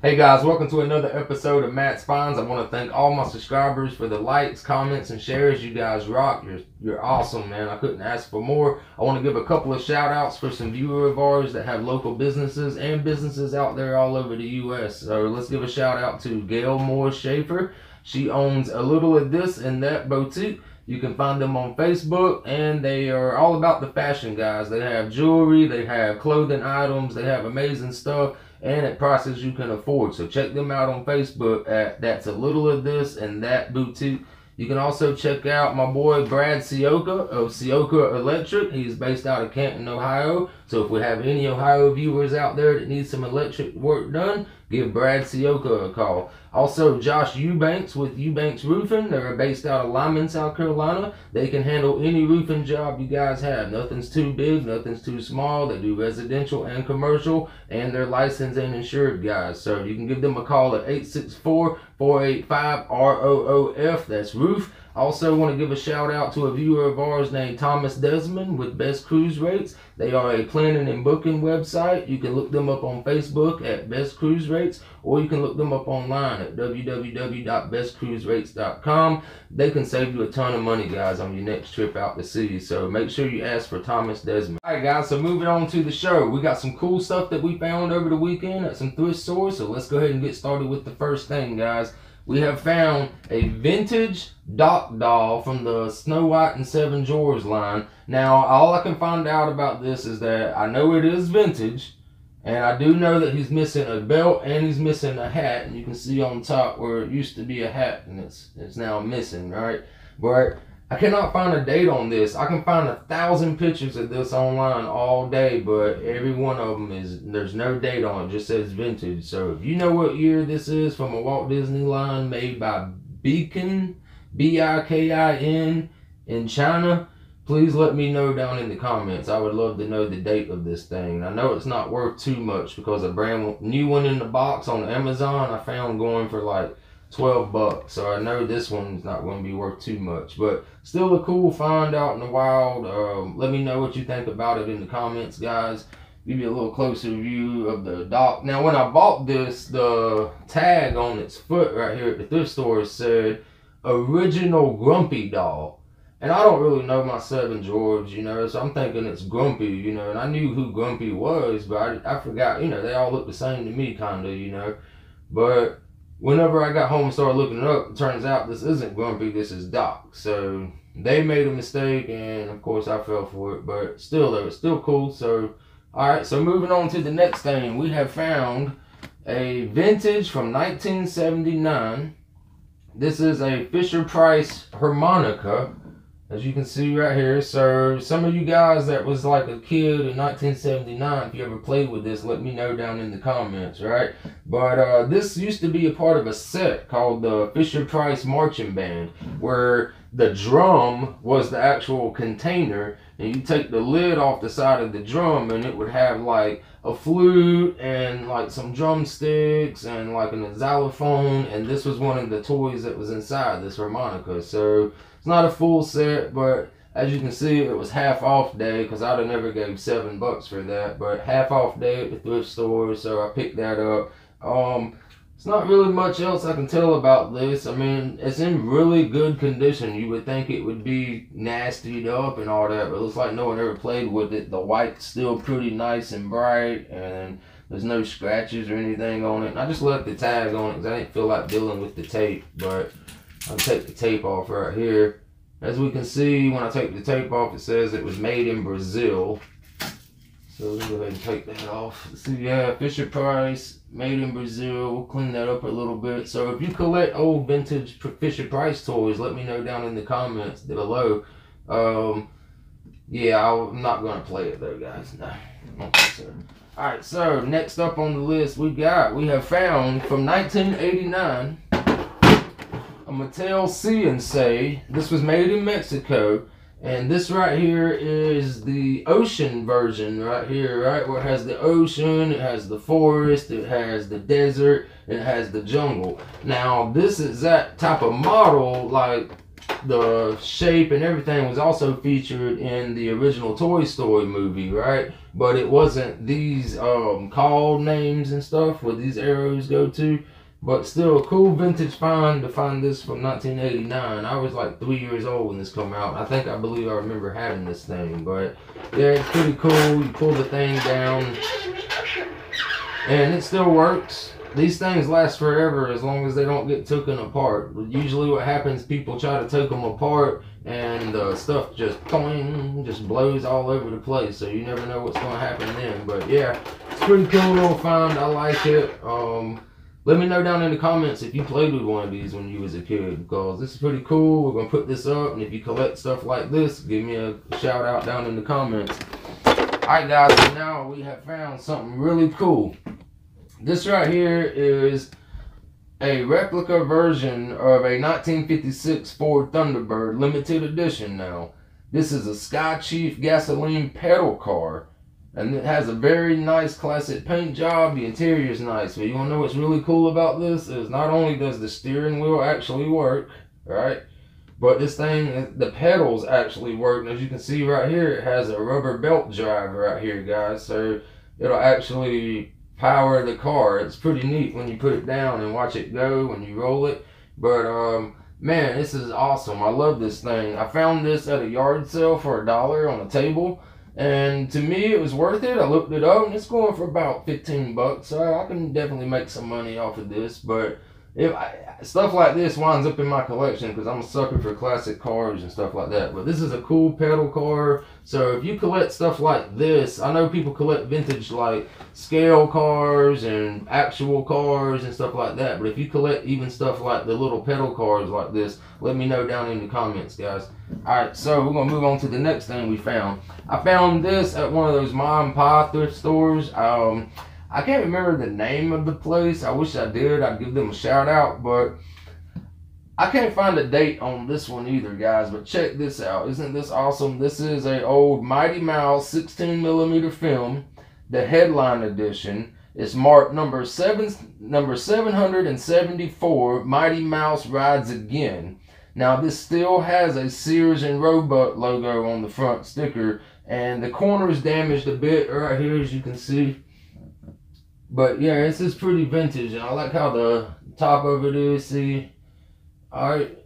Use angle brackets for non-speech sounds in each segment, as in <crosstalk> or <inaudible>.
Hey guys, welcome to another episode of Matt's Finds. I want to thank all my subscribers for the likes, comments, and shares. You guys rock. You're you're awesome, man. I couldn't ask for more. I want to give a couple of shout outs for some viewer of ours that have local businesses and businesses out there all over the U.S. So let's give a shout out to Gail Moore Schaefer. She owns a little of this and that boutique. You can find them on Facebook, and they are all about the fashion guys. They have jewelry, they have clothing items, they have amazing stuff and at prices you can afford. So check them out on Facebook at That's a Little of This and That Boutique. You can also check out my boy Brad Sioka of Sioka Electric. He's based out of Canton, Ohio. So if we have any Ohio viewers out there that need some electric work done, give Brad Sioka a call. Also, Josh Eubanks with Eubanks Roofing. They're based out of Lyman, South Carolina. They can handle any roofing job you guys have. Nothing's too big, nothing's too small. They do residential and commercial, and they're licensed and insured guys. So you can give them a call at 864 485 ROOF. That's roof. Also, want to give a shout out to a viewer of ours named Thomas Desmond with Best Cruise Rates. They are a planning and booking website. You can look them up on Facebook at Best Cruise Rates, or you can look them up online at www.bestcruiserates.com. They can save you a ton of money, guys, on your next trip out to sea. So make sure you ask for Thomas Desmond. All right, guys. So moving on to the show, we got some cool stuff that we found over the weekend at some thrift stores. So let's go ahead and get started with the first thing, guys we have found a vintage Doc doll from the Snow White and Seven Dwarfs line. Now, all I can find out about this is that I know it is vintage, and I do know that he's missing a belt and he's missing a hat. And you can see on top where it used to be a hat, and it's it's now missing, right? But I cannot find a date on this. I can find a thousand pictures of this online all day, but every one of them is there's no date on it. Just says vintage. So if you know what year this is from a Walt Disney line made by Beacon, B-I-K-I-N in China, please let me know down in the comments. I would love to know the date of this thing. I know it's not worth too much because a brand new one in the box on Amazon I found going for like 12 bucks. So I know this one's not going to be worth too much, but still a cool find out in the wild. Um, let me know what you think about it in the comments, guys. Give you a little closer view of the Doc. Now, when I bought this, the tag on its foot right here at the thrift store said original Grumpy doll. And I don't really know my seven George, you know, so I'm thinking it's Grumpy, you know, and I knew who Grumpy was, but I, I forgot, you know, they all look the same to me, kind of, you know. But whenever I got home and started looking it up, it turns out this isn't Grumpy, this is Doc. So they made a mistake, and of course I fell for it, but still, though, it's still cool. So, all right, so moving on to the next thing, we have found a vintage from 1979. This is a Fisher Price harmonica as you can see right here. So some of you guys that was like a kid in 1979, if you ever played with this, let me know down in the comments, right? But uh, this used to be a part of a set called the Fisher Price Marching Band, where the drum was the actual container, and you take the lid off the side of the drum, and it would have like a flute and like some drumsticks and like an xylophone, and this was one of the toys that was inside this harmonica. So it's not a full set, but as you can see, it was half off day because I'd have never gave seven bucks for that. But half off day at the thrift store, so I picked that up. Um, it's not really much else I can tell about this. I mean, it's in really good condition. You would think it would be nastied up and all that, but it looks like no one ever played with it. The white's still pretty nice and bright, and there's no scratches or anything on it. And I just left the tag on it because I didn't feel like dealing with the tape, but I'll take the tape off right here. As we can see, when I take the tape off, it says it was made in Brazil. So let's go ahead and take that off. So yeah, Fisher Price, made in Brazil. We'll clean that up a little bit. So if you collect old vintage Fisher Price toys, let me know down in the comments below. Um, yeah, I'm not going to play it though, guys. No, okay, so. Alright, so next up on the list we got, we have found from 1989 a Mattel See 'n Say This was made in Mexico. And this right here is the ocean version right here, right? Where it has the ocean, it has the forest, it has the desert, it has the jungle. Now, this is that type of model, like, the shape and everything was also featured in the original Toy Story movie, right? But it wasn't these um, call names and stuff where these arrows go to. But still, a cool vintage find to find this from 1989. I was like three years old when this came out. I think I believe I remember having this thing. But yeah, it's pretty cool. You pull the thing down, and it still works these things last forever as long as they don't get taken apart. Usually, what happens, people try to take them apart, and the stuff just boing, just blows all over the place. So you never know what's going to happen then. But yeah, it's pretty cool little find. I like it. Um, let me know down in the comments if you played with one of these when you was a kid because this is pretty cool. We're gonna put this up, and if you collect stuff like this, give me a shout out down in the comments. Alright guys, so now we have found something really cool. This right here is a replica version of a 1956 Ford Thunderbird limited edition now. This is a Sky Chief gasoline pedal car. And it has a very nice classic paint job. The interior is nice. But you want to know what's really cool about this? Is not only does the steering wheel actually work, right? But this thing, the pedals actually work. And as you can see right here, it has a rubber belt drive right here, guys. So it'll actually power the car. It's pretty neat when you put it down and watch it go when you roll it. But um, man, this is awesome. I love this thing. I found this at a yard sale for a dollar on a table. And to me, it was worth it. I looked it up, and it's going for about 15 bucks. So I can definitely make some money off of this. But if I, stuff like this winds up in my collection because I'm a sucker for classic cars and stuff like that. But this is a cool pedal car. So if you collect stuff like this, I know people collect vintage like scale cars and actual cars and stuff like that. But if you collect even stuff like the little pedal cars like this, let me know down in the comments, guys. Alright, so we're going to move on to the next thing we found. I found this at one of those mom and pop thrift stores. Um, I can't remember the name of the place. I wish I did. I'd give them a shout out, but I can't find a date on this one either, guys. But check this out. Isn't this awesome? This is a old Mighty Mouse 16 millimeter film, the headline edition. It's marked number seven, number 774. Mighty Mouse rides again. Now this still has a Sears and Roebuck logo on the front sticker, and the corner is damaged a bit right here, as you can see. But yeah, this is pretty vintage. And I like how the top of it is. See, all right,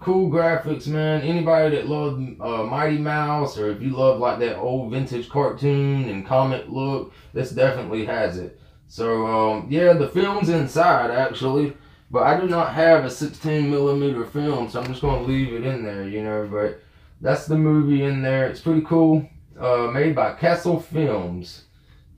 cool graphics, man. Anybody that loves uh, Mighty Mouse or if you love like that old vintage cartoon and comic look, this definitely has it. So um, yeah, the film's inside actually, but I do not have a 16 millimeter film, so I'm just gonna leave it in there, you know. But that's the movie in there. It's pretty cool. Uh, made by Castle Films.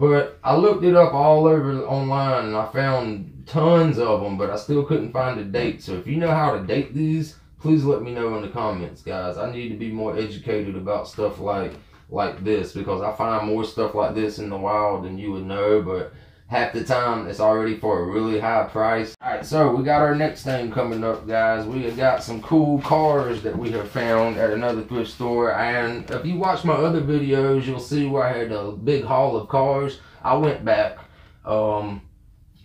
But I looked it up all over online and I found tons of them, but I still couldn't find a date. So if you know how to date these, please let me know in the comments, guys. I need to be more educated about stuff like like this because I find more stuff like this in the wild than you would know, but half the time it's already for a really high price. Alright, so we got our next thing coming up, guys. We have got some cool cars that we have found at another thrift store. And if you watch my other videos, you'll see where I had a big haul of cars. I went back. Um,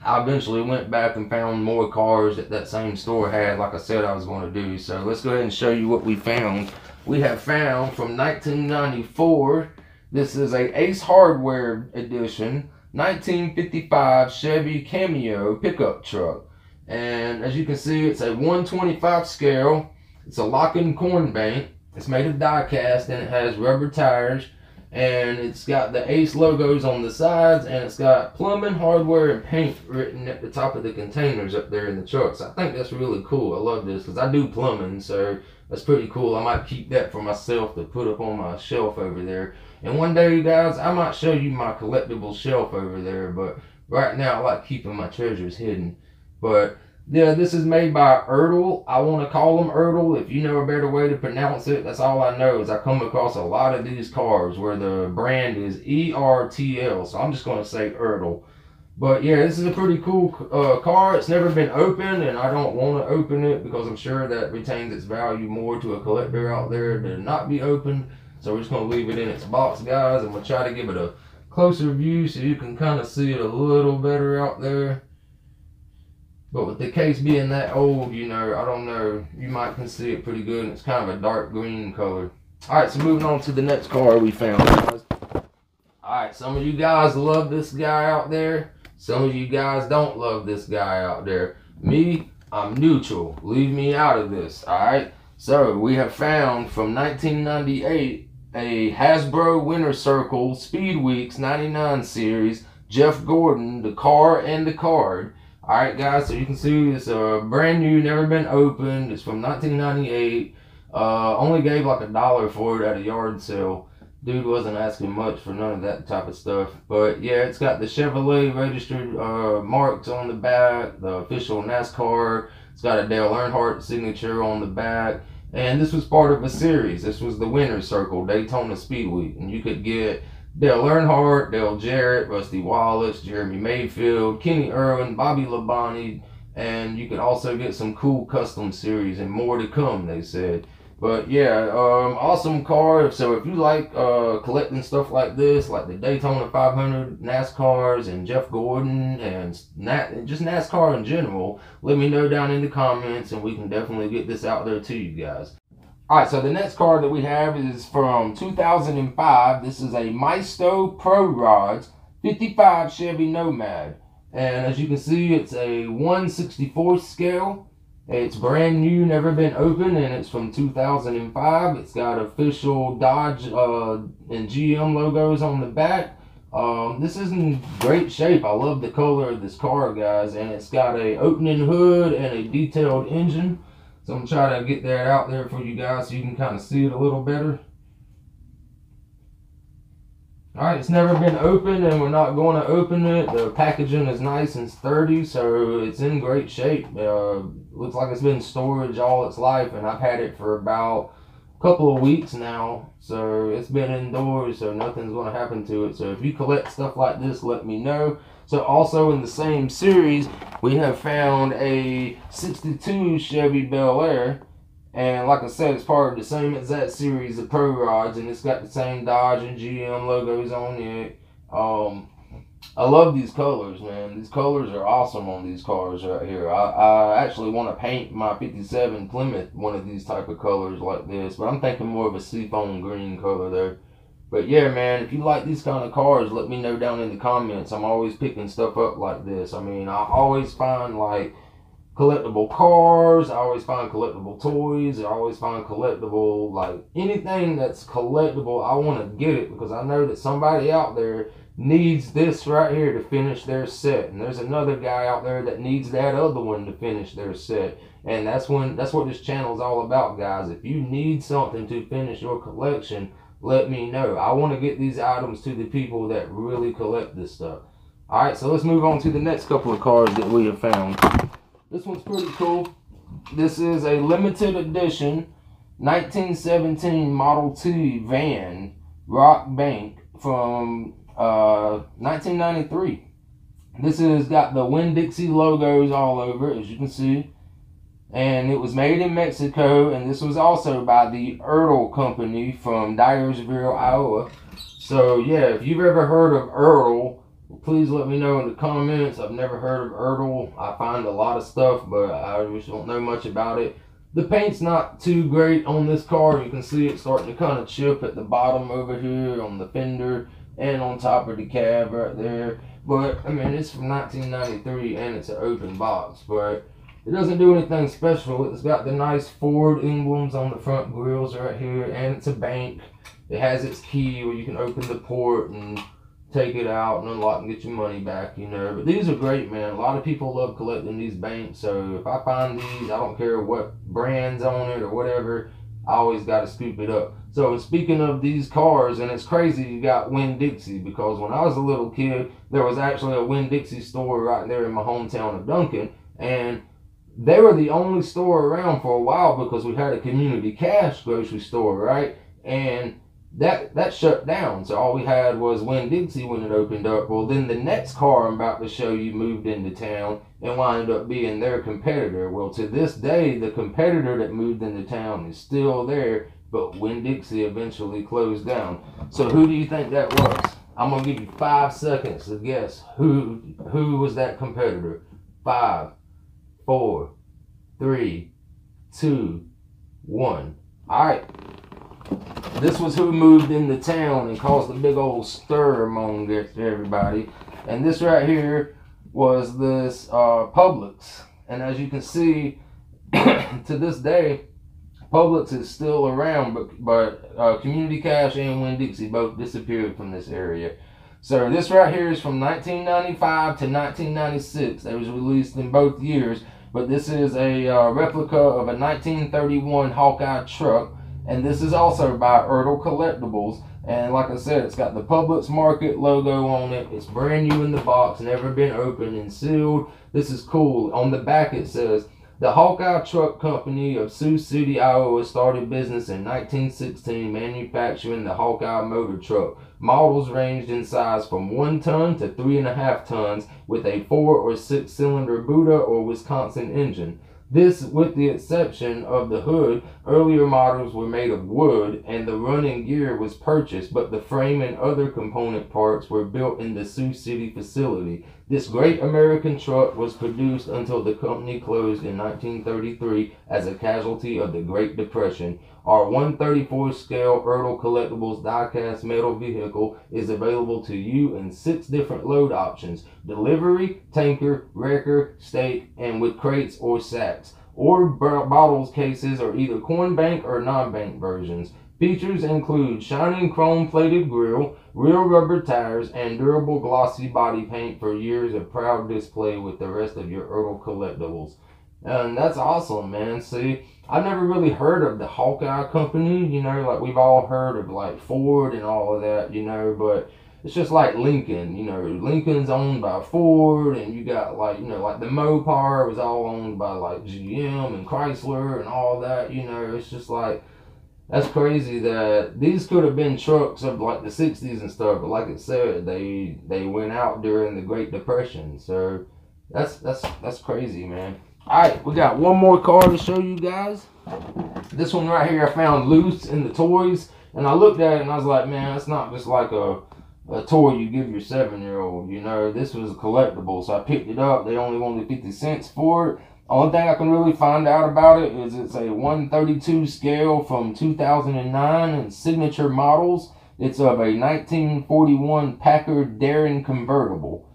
I eventually went back and found more cars that that same store had, like I said I was going to do. So let's go ahead and show you what we found. We have found from 1994, this is a Ace Hardware edition 1955 Chevy Cameo pickup truck. And as you can see, it's a 125 scale. It's a lock-in corn bank. It's made of die cast and it has rubber tires. And it's got the Ace logos on the sides and it's got plumbing, hardware, and paint written at the top of the containers up there in the trucks. I think that's really cool. I love this because I do plumbing, so that's pretty cool. I might keep that for myself to put up on my shelf over there. And one day, you guys, I might show you my collectible shelf over there. But right now, I like keeping my treasures hidden. But yeah, this is made by Ertl. I want to call them Ertl. If you know a better way to pronounce it, that's all I know. Is I come across a lot of these cars where the brand is E-R-T-L. So I'm just going to say Ertl. But yeah, this is a pretty cool uh, car. It's never been opened, and I don't want to open it because I'm sure that retains its value more to a collector out there to not be opened. So we're just going to leave it in its box, guys, and we'll try to give it a closer view so you can kind of see it a little better out there. But with the case being that old, you know, I don't know, you might can see it pretty good. It's kind of a dark green color. All right, so moving on to the next car we found, guys. All right, some of you guys love this guy out there. Some of you guys don't love this guy out there. Me, I'm neutral. Leave me out of this, all right? So we have found from 1998 a Hasbro Winner's Circle Speed Weeks 99 series, Jeff Gordon, the car and the card. All right, guys, so you can see it's a brand new, never been opened. It's from 1998. Uh, only gave like a dollar for it at a yard sale. Dude wasn't asking much for none of that type of stuff. But yeah, it's got the Chevrolet registered uh, marks on the back, the official NASCAR. It's got a Dale Earnhardt signature on the back. And this was part of a series. This was the winner's Circle Daytona Speed Week. And you could get Dale Earnhardt, Dale Jarrett, Rusty Wallace, Jeremy Mayfield, Kenny Irwin, Bobby Labonte, and you could also get some cool custom series and more to come, they said. But yeah, um, awesome car. So if you like uh, collecting stuff like this, like the Daytona 500 NASCARs and Jeff Gordon and Nat- just NASCAR in general, let me know down in the comments and we can definitely get this out there to you guys. All right, so the next car that we have is from 2005. This is a Maisto Pro Rods 55 Chevy Nomad. And as you can see, it's a 164 scale. It's brand new, never been opened, and it's from 2005. It's got official Dodge uh, and GM logos on the back. Um, this is in great shape. I love the color of this car, guys, and it's got a opening hood and a detailed engine. So I'm going to try to get that out there for you guys so you can kind of see it a little better. Alright, it's never been opened and we're not going to open it. The packaging is nice and sturdy, so it's in great shape. Uh, looks like it's been storage all its life and I've had it for about a couple of weeks now. So it's been indoors, so nothing's going to happen to it. So if you collect stuff like this, let me know. So also in the same series, we have found a 62 Chevy Bel Air. And like I said, it's part of the same exact series of Pro Rods. And it's got the same Dodge and GM logos on it. Um, I love these colors, man. These colors are awesome on these cars right here. I, I actually want to paint my 57 Plymouth one of these type of colors like this. But I'm thinking more of a seafoam green color there. But yeah, man, if you like these kind of cars, let me know down in the comments. I'm always picking stuff up like this. I mean, I always find like collectible cars. I always find collectible toys. I always find collectible, like anything that's collectible. I want to get it because I know that somebody out there needs this right here to finish their set. And there's another guy out there that needs that other one to finish their set. And that's when that's what this channel is all about, guys. If you need something to finish your collection, let me know. I want to get these items to the people that really collect this stuff. Alright, so let's move on to the next couple of cars that we have found. This one's pretty cool. This is a limited edition 1917 Model T van Rock Bank from uh, 1993. This has got the Winn-Dixie logos all over as you can see and it was made in Mexico, and this was also by the Ertl Company from Dyersville, Iowa. So yeah, if you've ever heard of Ertl, please let me know in the comments. I've never heard of Ertl. I find a lot of stuff, but I just don't know much about it. The paint's not too great on this car. You can see it starting to kind of chip at the bottom over here on the fender and on top of the cab right there. But, I mean, it's from 1993 and it's an open box. But it doesn't do anything special. It's got the nice Ford emblems on the front grills right here, and it's a bank. It has its key where you can open the port and take it out and unlock and get your money back, you know. But these are great, man. A lot of people love collecting these banks. So if I find these, I don't care what brands on it or whatever, I always got to scoop it up. So speaking of these cars, and it's crazy you got Winn-Dixie because when I was a little kid, there was actually a Winn-Dixie store right there in my hometown of Duncan. And they were the only store around for a while because we had a community cash grocery store, right? And that that shut down. So all we had was Winn-Dixie when it opened up. Well, then the next car I'm about to show you moved into town and wound up being their competitor. Well, to this day, the competitor that moved into town is still there, but Winn-Dixie eventually closed down. So who do you think that was? I'm gonna give you five seconds to guess who who was that competitor. Five, four, three, two, one. All right. This was who moved into town and caused a big old stir among everybody. And this right here was this uh, Publix. And as you can see, <coughs> to this day, Publix is still around, but but uh, Community Cash and Winn-Dixie both disappeared from this area. So this right here is from 1995 to 1996. They was released in both years, but this is a uh, replica of a 1931 Hawkeye truck, and this is also by Ertl Collectibles. And like I said, it's got the Publix Market logo on it. It's brand new in the box, never been opened and sealed. This is cool. On the back it says the Hawkeye Truck Company of Sioux City, Iowa started business in 1916 manufacturing the Hawkeye motor truck. Models ranged in size from 1 ton to 3.5 tons with a 4 or 6 cylinder Buda or Wisconsin engine. This, with the exception of the hood, earlier models were made of wood and the running gear was purchased, but the frame and other component parts were built in the Sioux City facility. This great American truck was produced until the company closed in 1933 as a casualty of the Great Depression. Our 134 scale Ertl Collectibles diecast metal vehicle is available to you in six different load options delivery, tanker, wrecker, stake, and with crates or sacks. Or bottles cases are either corn bank or non bank versions. Features include shining chrome plated grille, real rubber tires, and durable glossy body paint for years of proud display with the rest of your Ertl collectibles. And that's awesome, man. See, I've never really heard of the Hawkeye company, you know, like we've all heard of like Ford and all of that, you know, but it's just like Lincoln, you know, Lincoln's owned by Ford and you got like, you know, like the Mopar was all owned by like GM and Chrysler and all that, you know, it's just like that's crazy that these could have been trucks of like the 60s and stuff, but like I said, they they went out during the Great Depression. So that's that's that's crazy, man. Alright, we got one more car to show you guys. This one right here I found loose in the toys. And I looked at it and I was like, man, it's not just like a, a toy you give your seven-year-old. You know, this was a collectible. So I picked it up. They only wanted 50 cents for it. Only thing I can really find out about it is it's a 132 scale from 2009 and signature models. It's of a 1941 Packard Darrin convertible.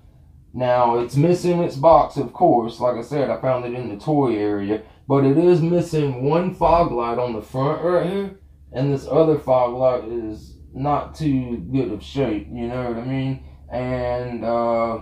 Now, it's missing its box, of course. Like I said, I found it in the toy area. But it is missing one fog light on the front right here. And this other fog light is not too good of shape, you know what I mean? And uh,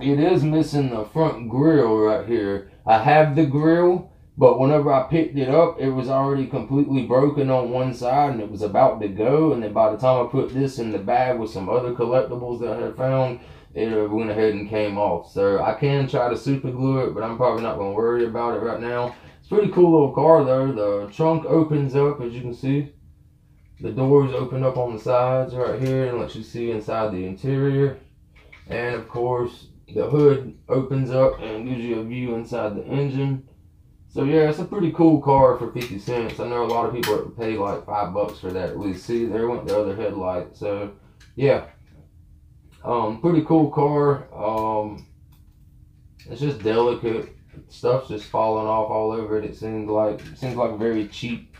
it is missing the front grill right here. I have the grill, but whenever I picked it up, it was already completely broken on one side and it was about to go. And then by the time I put this in the bag with some other collectibles that I had found, it went ahead and came off. So I can try to super glue it, but I'm probably not going to worry about it right now. It's pretty cool little car though. The trunk opens up as you can see. The doors open up on the sides right here and lets you see inside the interior. And of course, the hood opens up and gives you a view inside the engine. So yeah, it's a pretty cool car for 50 cents. I know a lot of people pay like five bucks for that We. See, there went the other headlight. So yeah, um, pretty cool car. Um, it's just delicate. Stuff's just falling off all over it. It seems like it seems like a very cheap,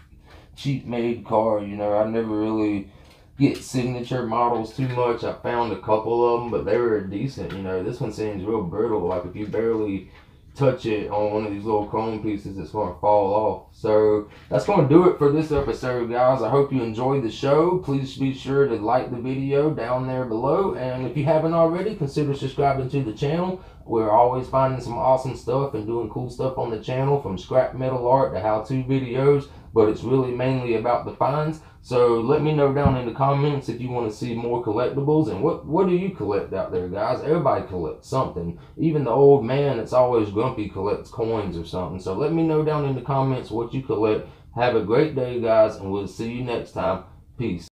cheap made car. You know, I never really get signature models too much. I found a couple of them, but they were decent. You know, this one seems real brittle. Like if you barely touch it on one of these little chrome pieces, it's going to fall off. So that's going to do it for this episode, guys. I hope you enjoyed the show. Please be sure to like the video down there below. And if you haven't already, consider subscribing to the channel. We're always finding some awesome stuff and doing cool stuff on the channel from scrap metal art to how-to videos but it's really mainly about the finds. So let me know down in the comments if you want to see more collectibles and what what do you collect out there, guys? Everybody collects something. Even the old man that's always grumpy collects coins or something. So let me know down in the comments what you collect. Have a great day, guys, and we'll see you next time. Peace.